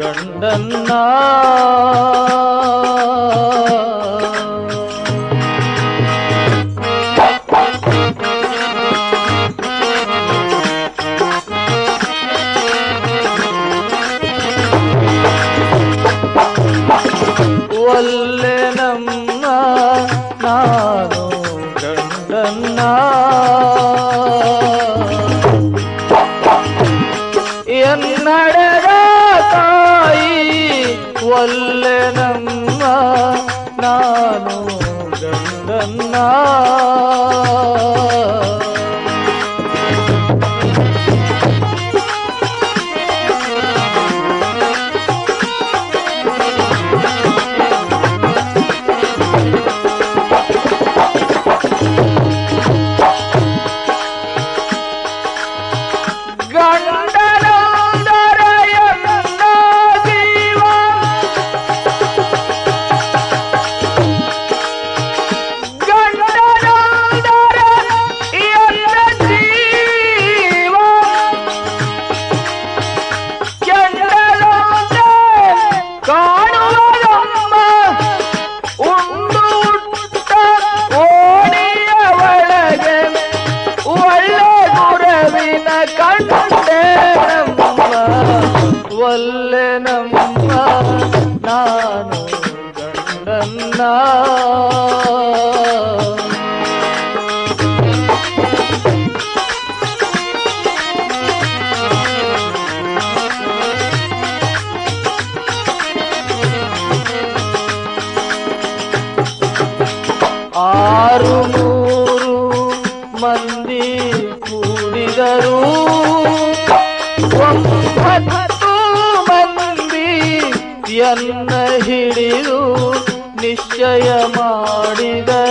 ಗಂಡನ್ನ ಕೂಡಿದರು ಒಂಬತ್ತು ಮಂದಿ ಎನ್ನ ಹಿಡಿದು ನಿಶ್ಚಯ ಮಾಡಿದರು.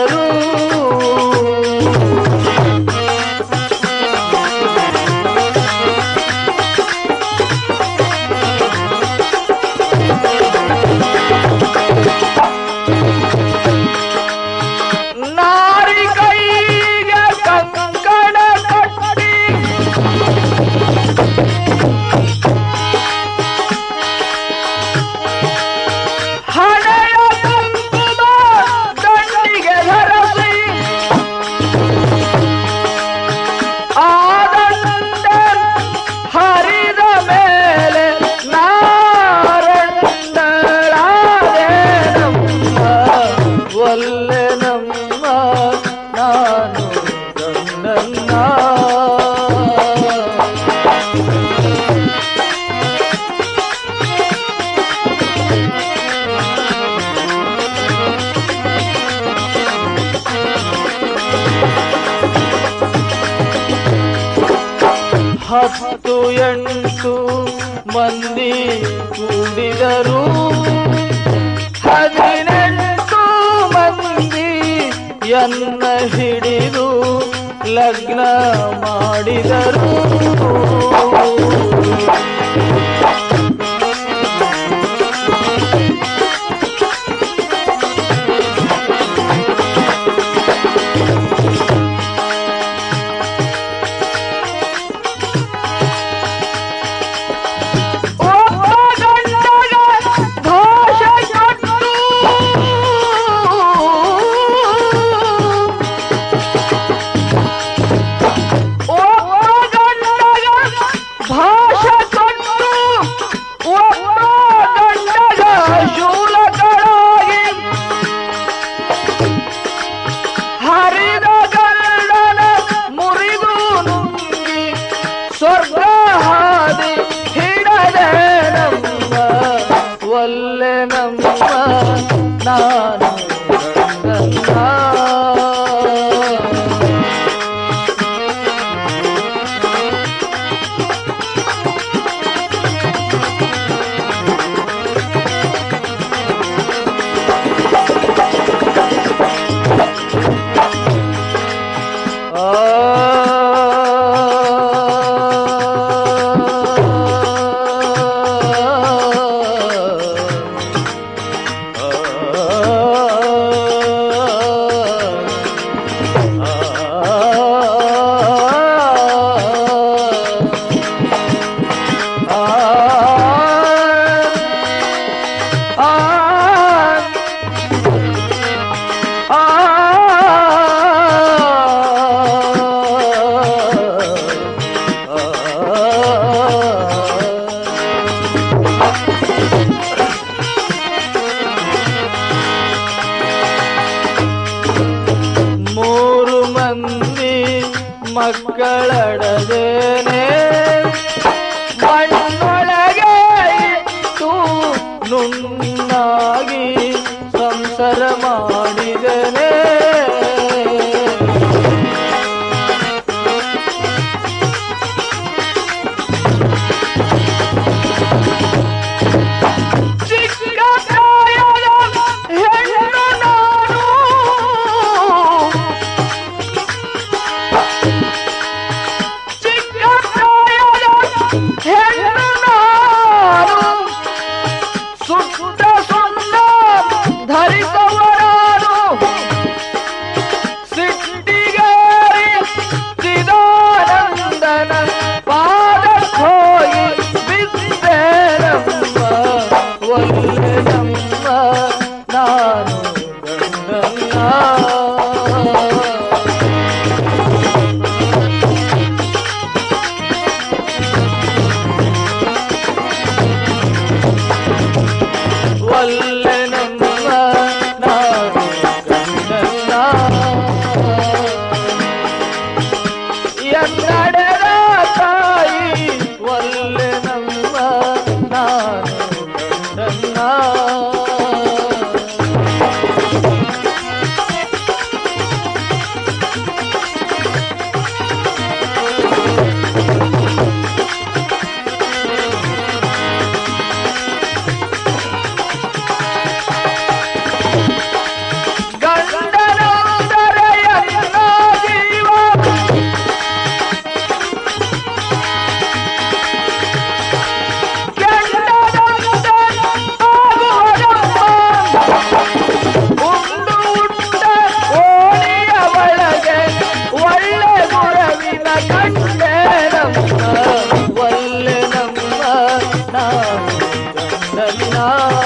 Nalina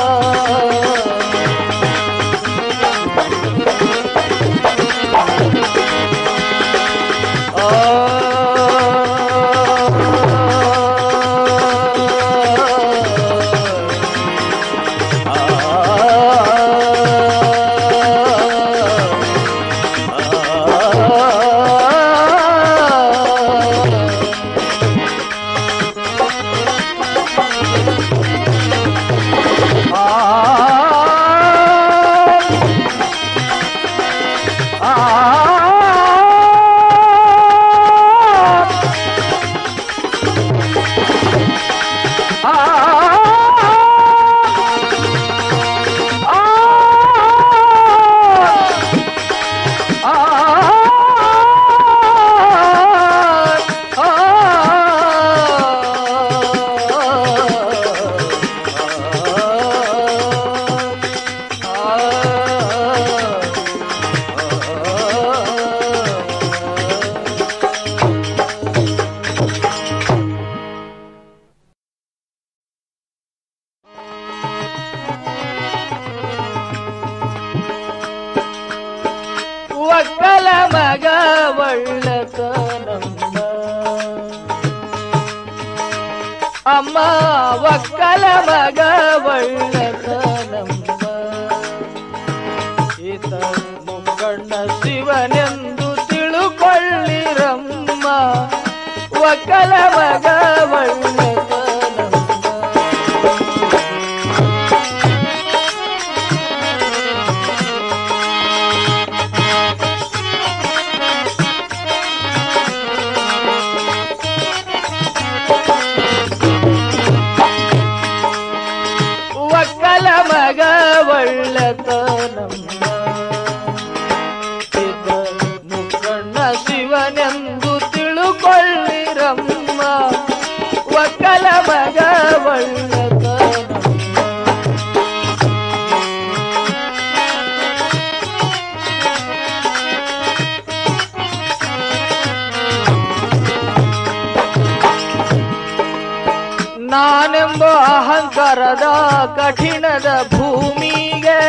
ಕಠಿಣದ ಭೂಮಿಗೆ.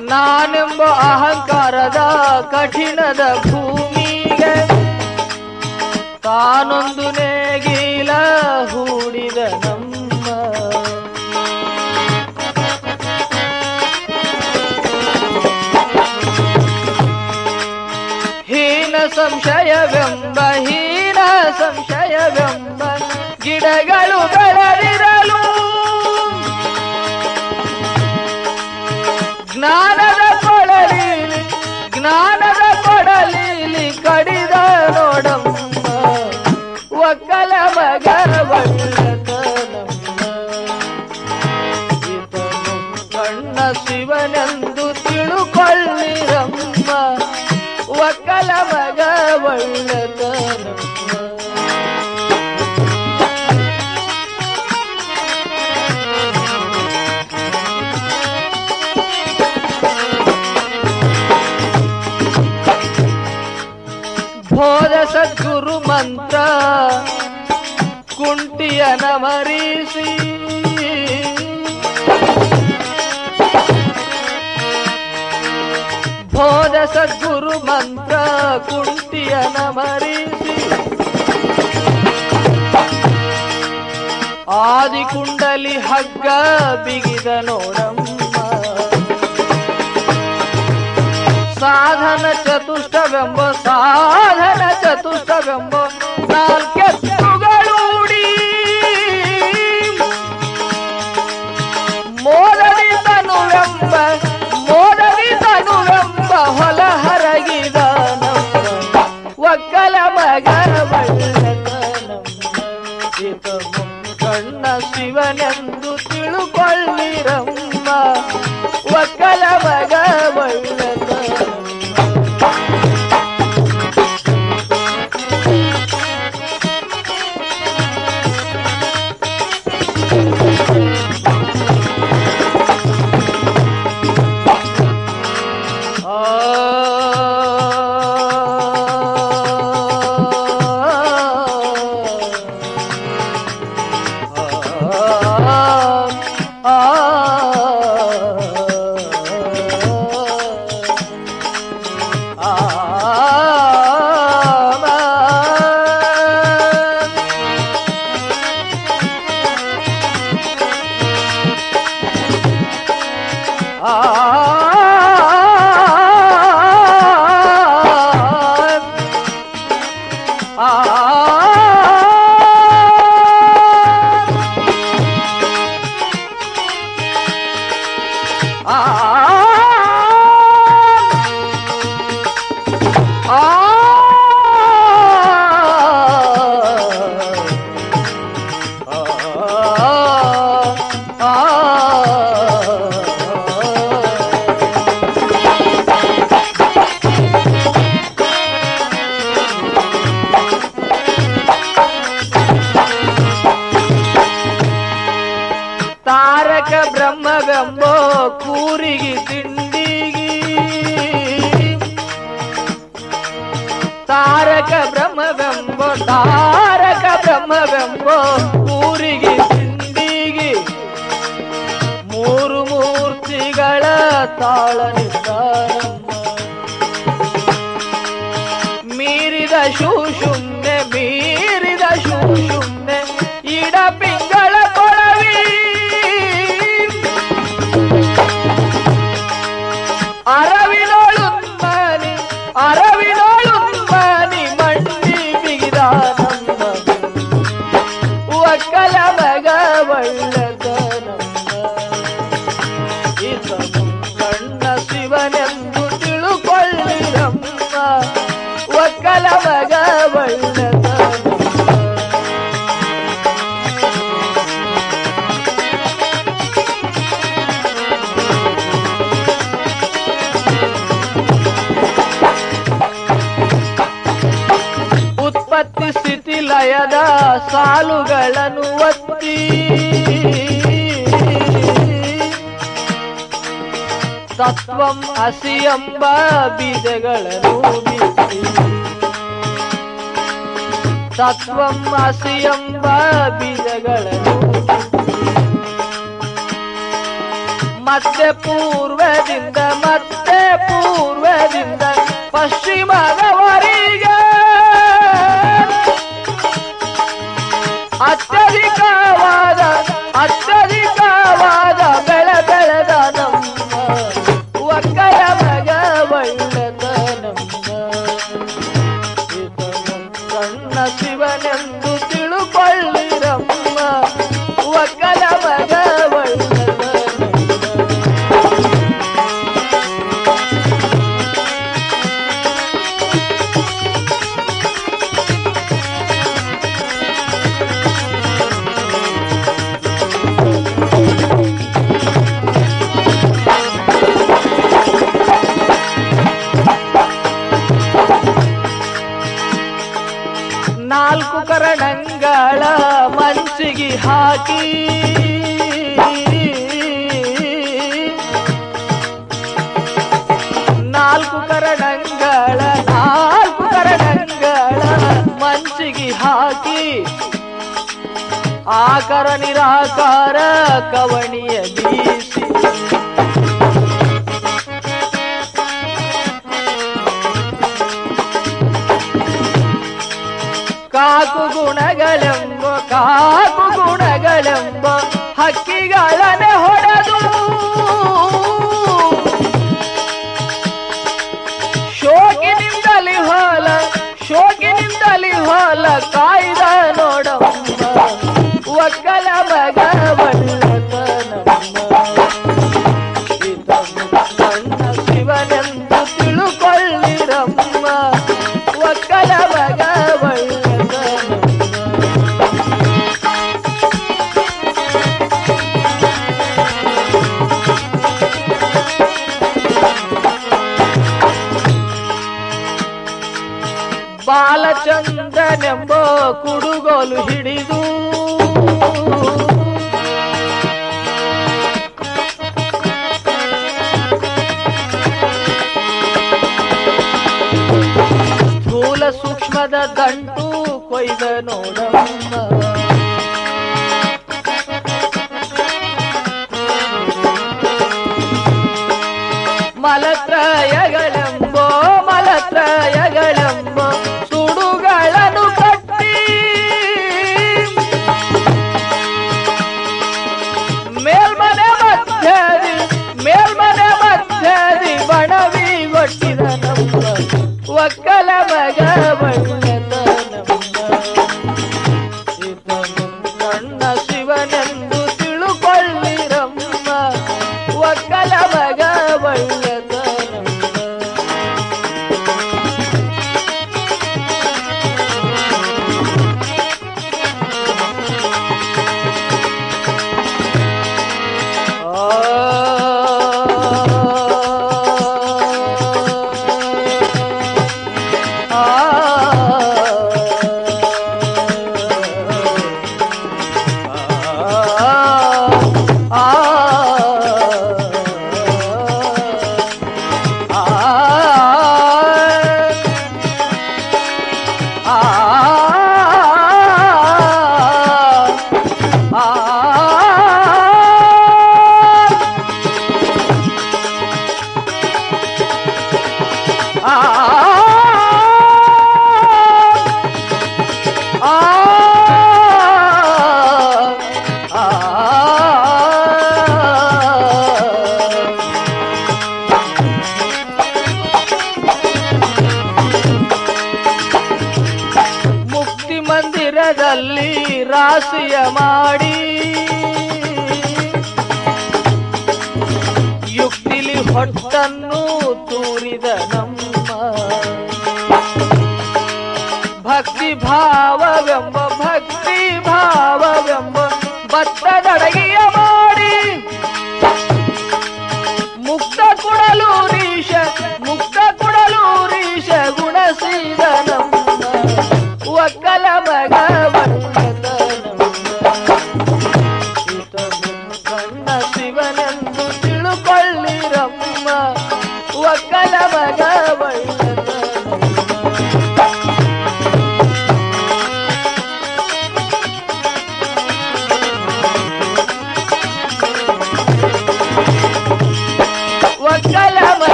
ನಾನೆಂಬ ಅಹಂಕಾರದ ಕಠಿಣದ ಭೂಮಿಗೆ. ತಾನೊಂದುನೇ ಸಂಶಯ ಸದ್ಗುರು ಮಂತ್ರ ಕುಂಟಿಯ ನಮರಿಸಿ ಭೋದ ಸದ್ಗುರು ಮಂತ್ರ ಕುಂಟಿಯ ನಮರಿಸಿ ಆದಿಕುಂಡಲಿ ಹಗ್ಗ ಬಿಗಿದ ನೋಡಮ್ಮ. ಸಾಧನ ಚತುಷ್ಟವೆಂಬ ಸಾಧನ चतुर्थ ब्रह्म साल के सत्व मध्य पूर्व दिंद मध्य पूर्व दिंद पश्चिम वरी ಮಕ್ಕಳ ಮಗವಲ್ಲ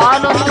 no, no.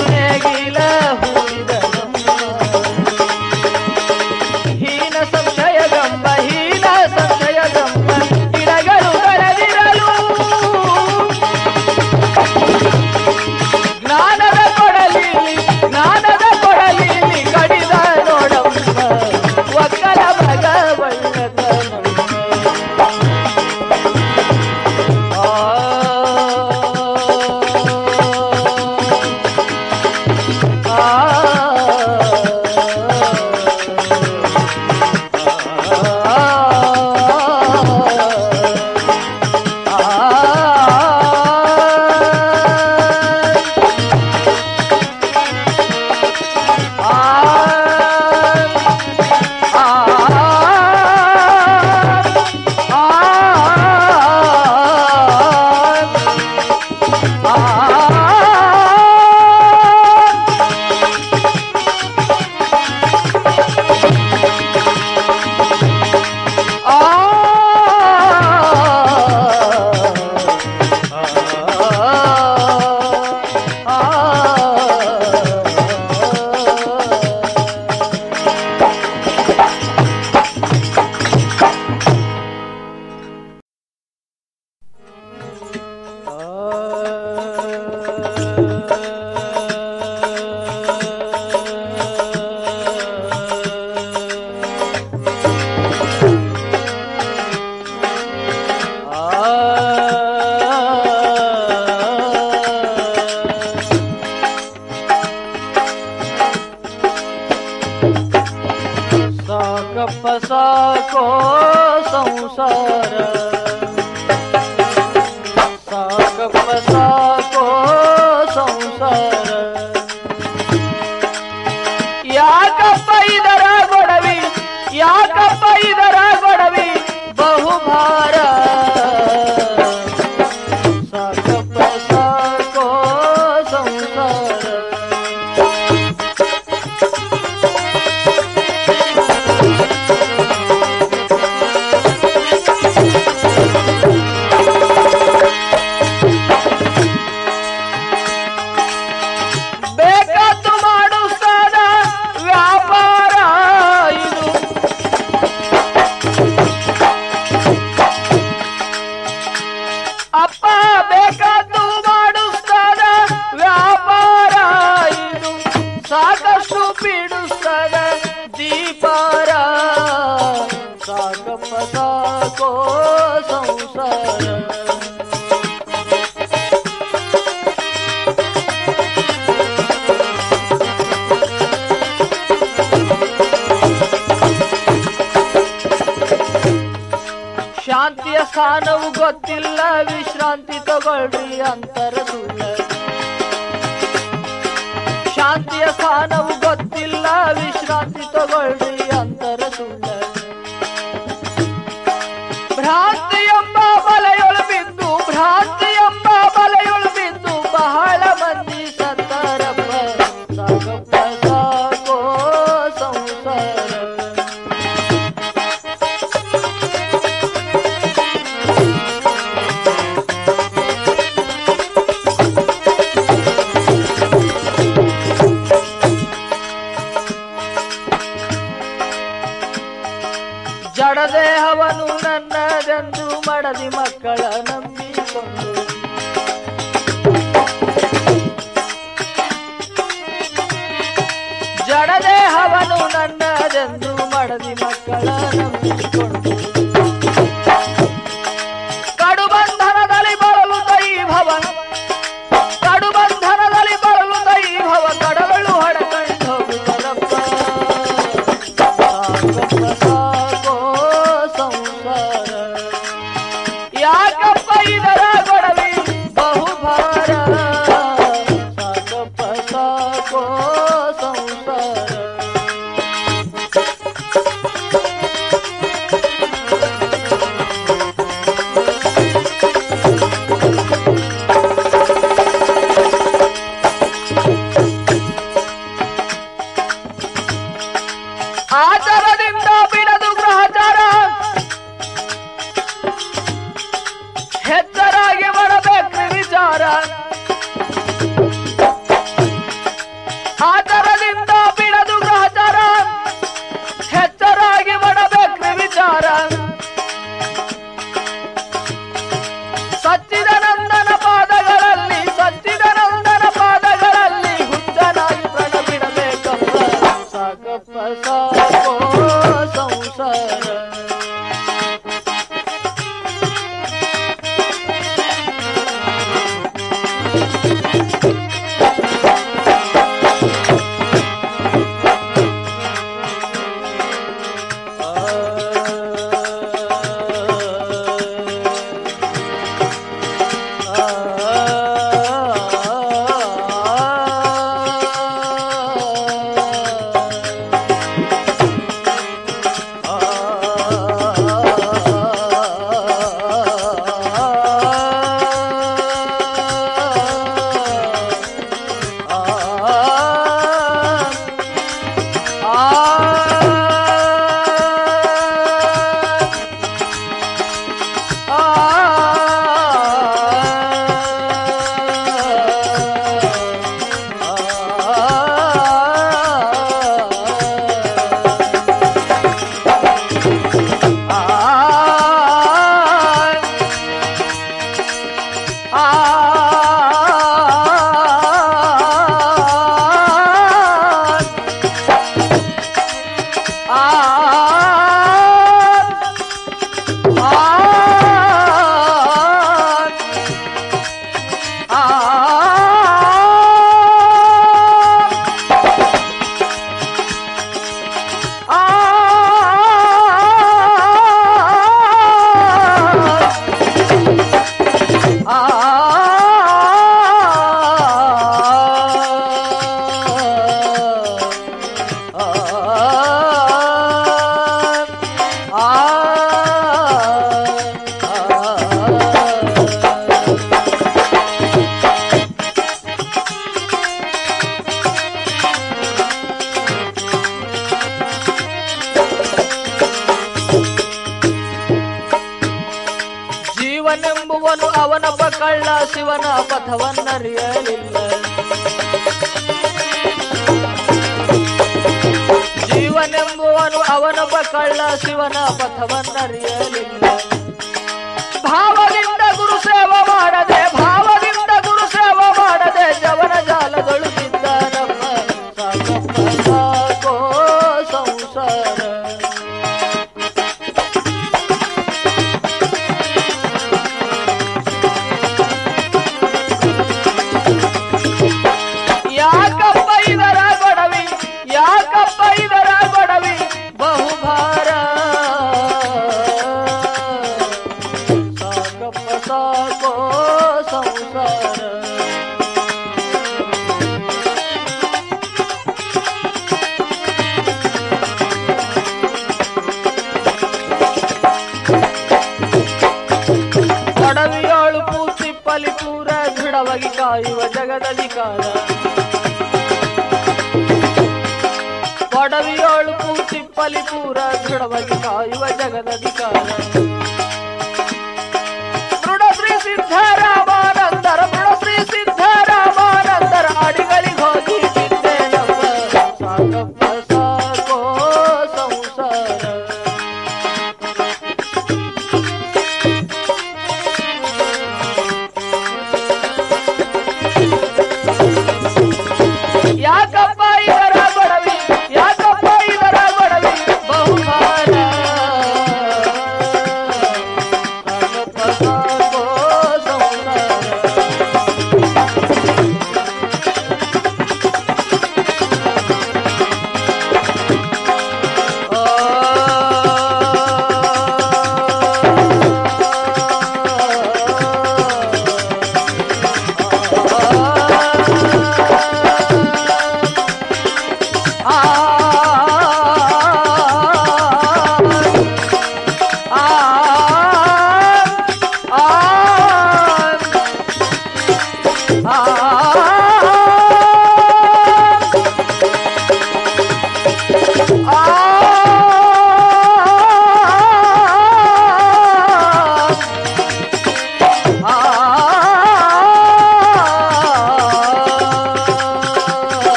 tão chora. Só que eu começar. ಮಕ್ಕಳ ನಂಬಿಕೊಂಡು ಜೀವನೆಂಬುವನು ಅವನೊಬ್ಬ ಕಳ್ಳ ಶಿವನ ಪಥವನ್ನರಿಯಲಿಲ್ಲ.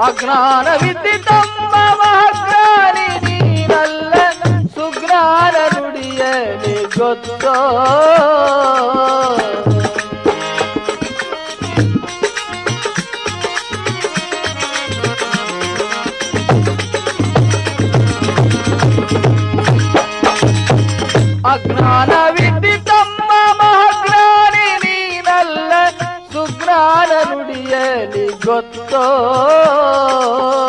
అజ్ఞాన విద్య తమ్మవాగ్రాని నీనల్లన సుజ్ఞాన నుడియని గొత్తో అజ్ఞాన तो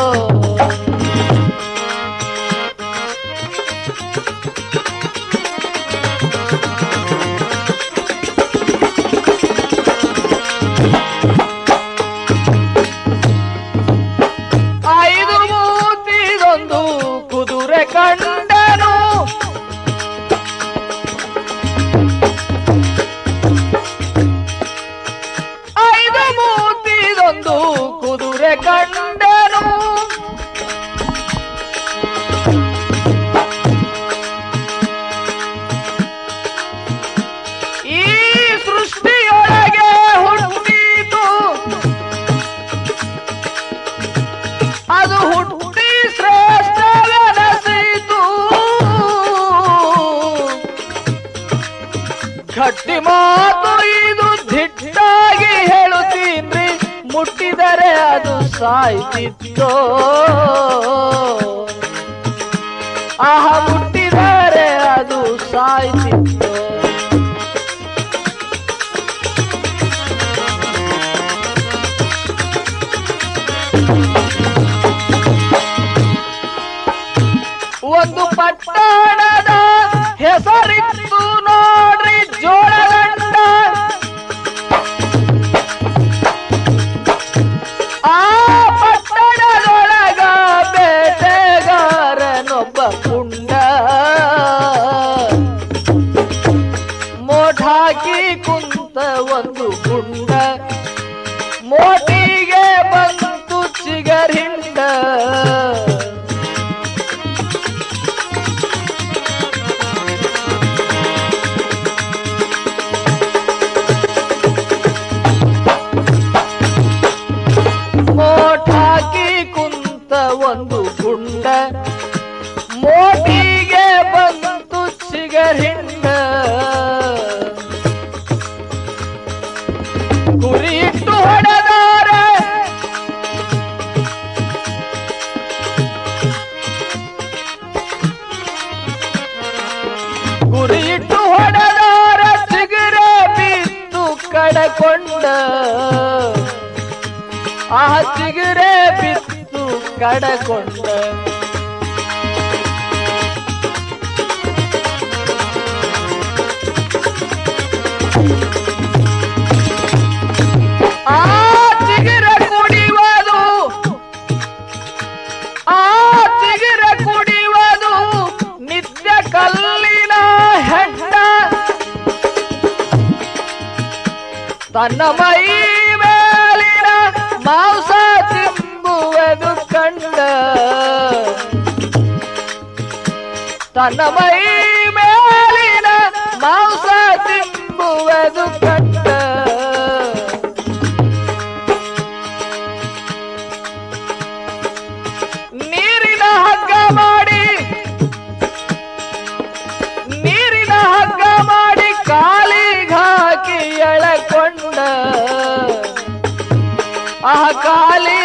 காலே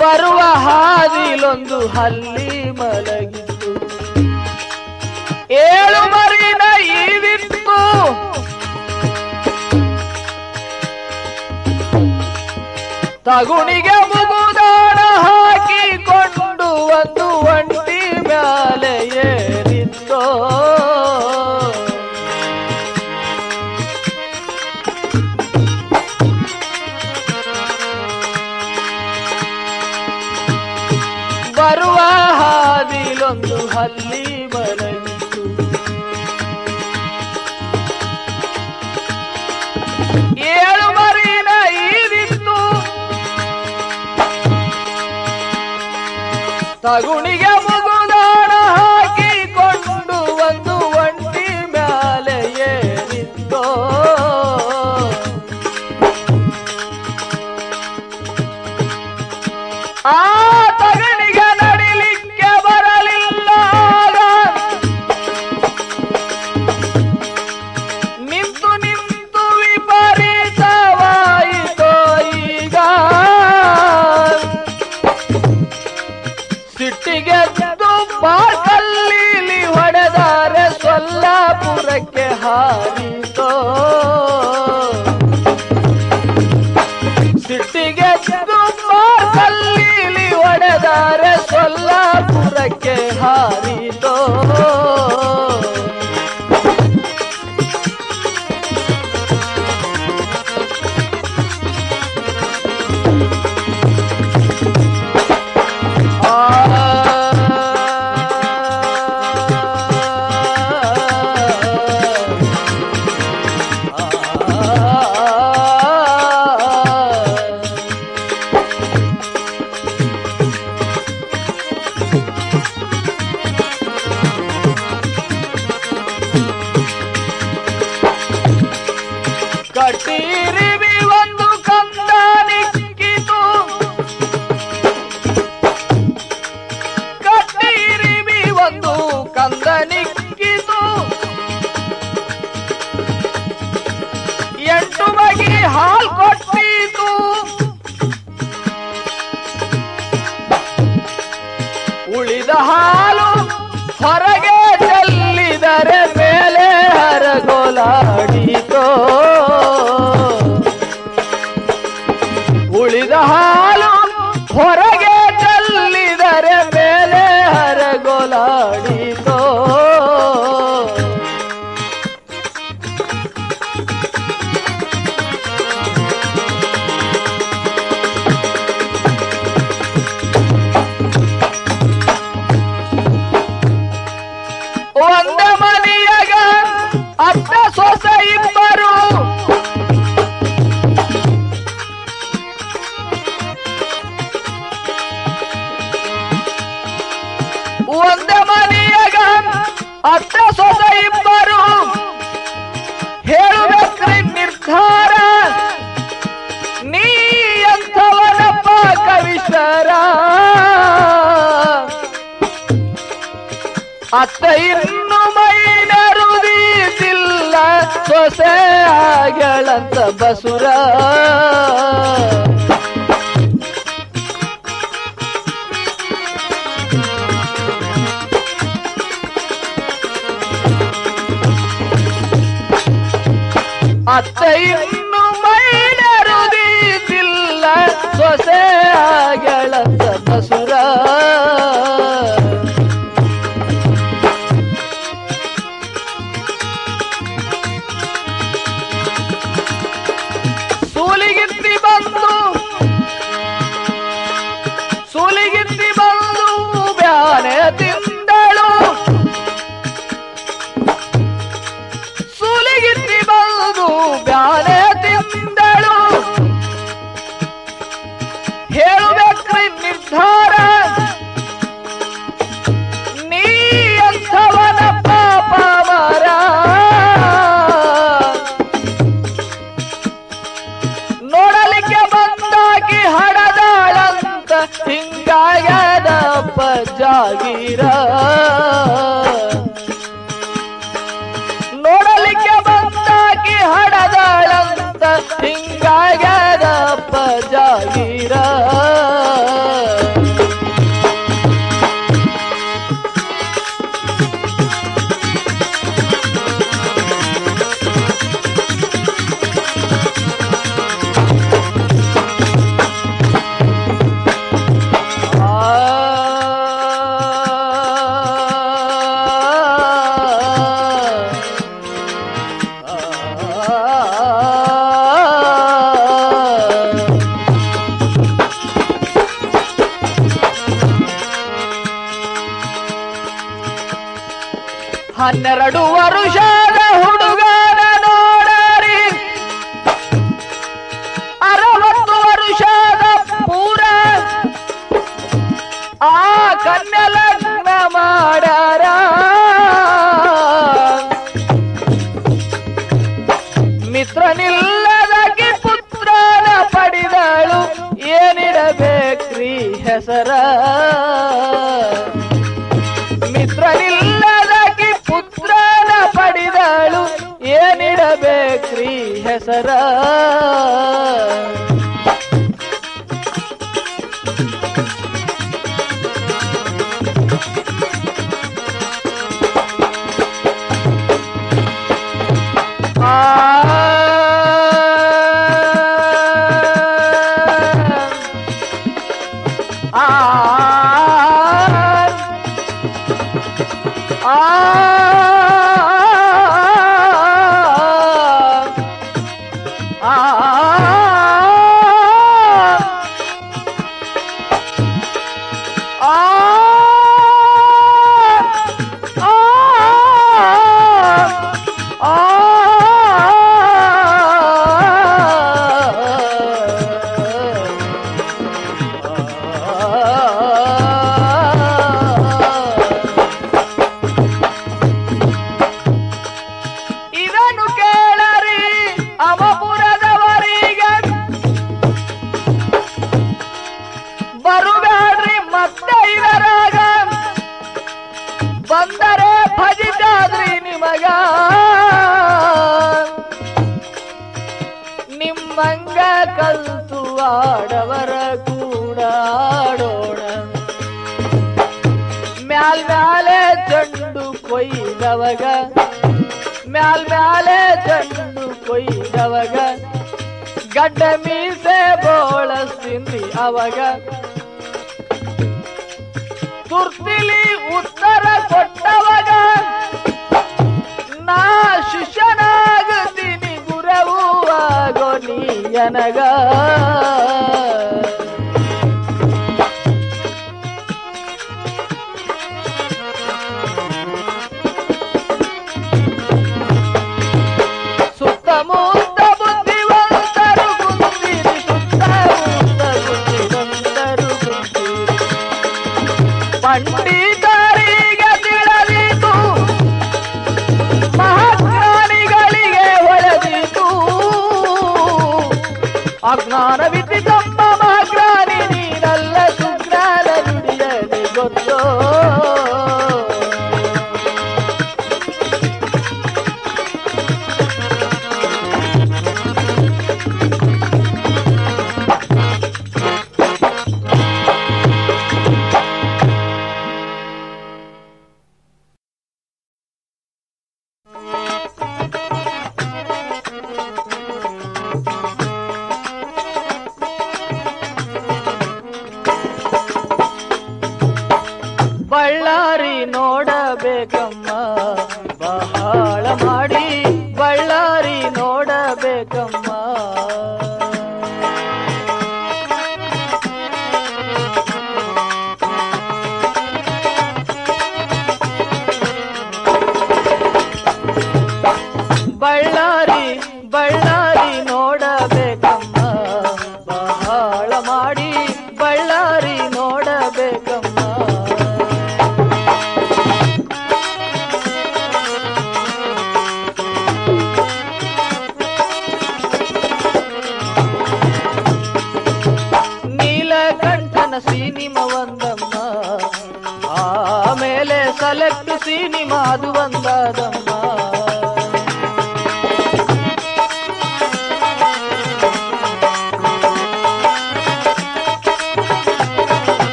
ಬರುವ ಹಾದಿಲೊಂದು ಹಲ್ಲಿ ಮಲಗಿತ್ತು. ಏಳು ಮರಿನ ಈವಿತ್ತು ತಗುಣಿಗೆ आ ನಗಾ अज्ञान विद्य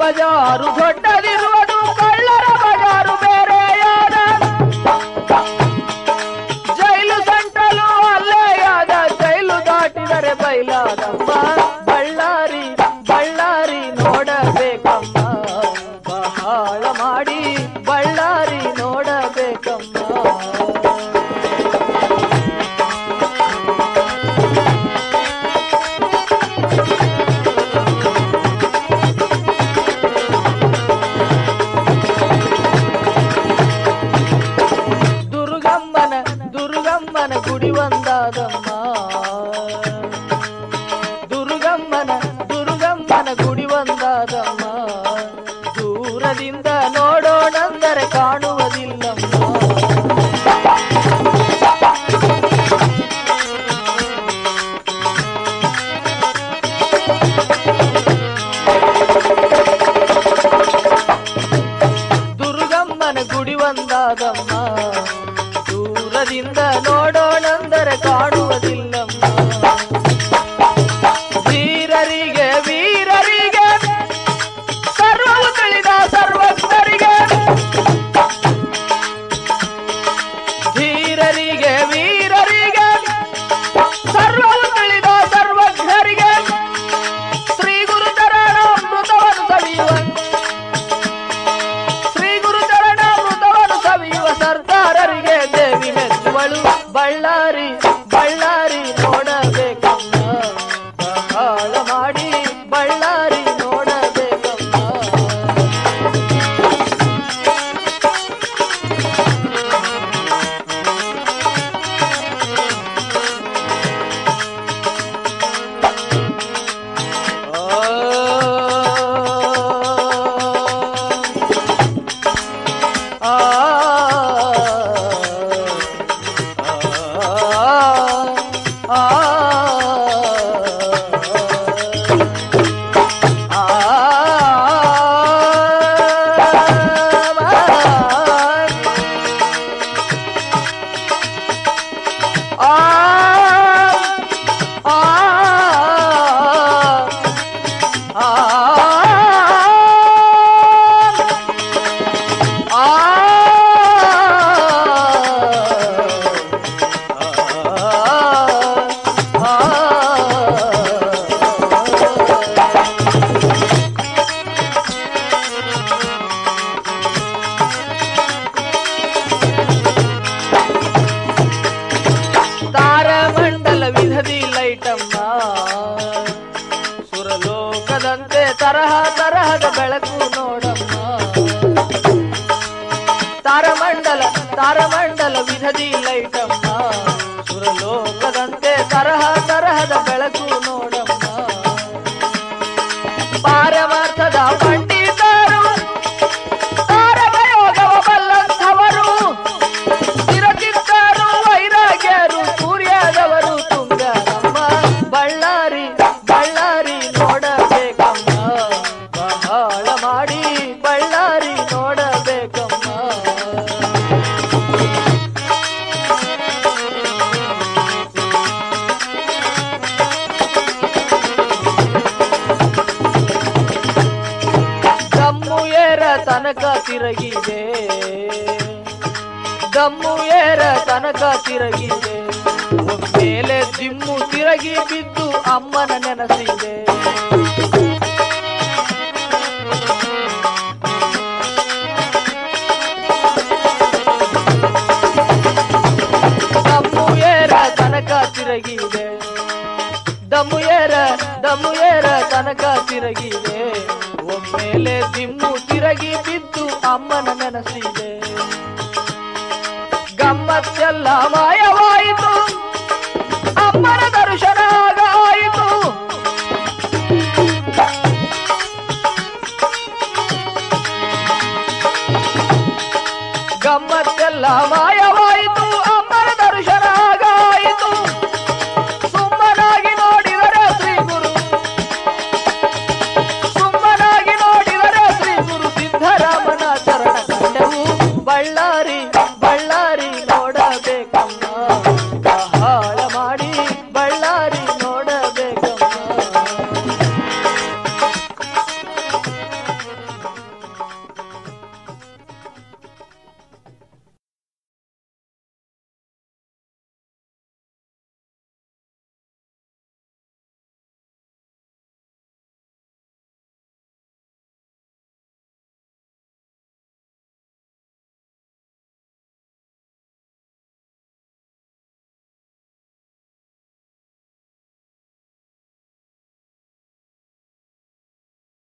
बजारू छोटा ತನಕ ತಿರಗಿದೆ. ದಮ್ಮು ಏರ ತನಕ ತಿರಗಿದೆ. ಮೇಲೆ ದಿಮ್ಮು ತಿರಗಿ ಬಿದ್ದು ಅಮ್ಮನ ನೆನಸಿದೆ. ದಮ್ಮು ಏರ ತನಕ ತಿರುಗಿದೆ. ದಮ್ಮು ಏರ ದಮ್ಮು ಏರ ತನಕ ತಿರುಗಿದೆ ಬಿದ್ದು ಅಮ್ಮನ ನೆನಸಿದೆ ಗಮ್ಮತ್ತೆಲ್ಲ ಮಾಡಿ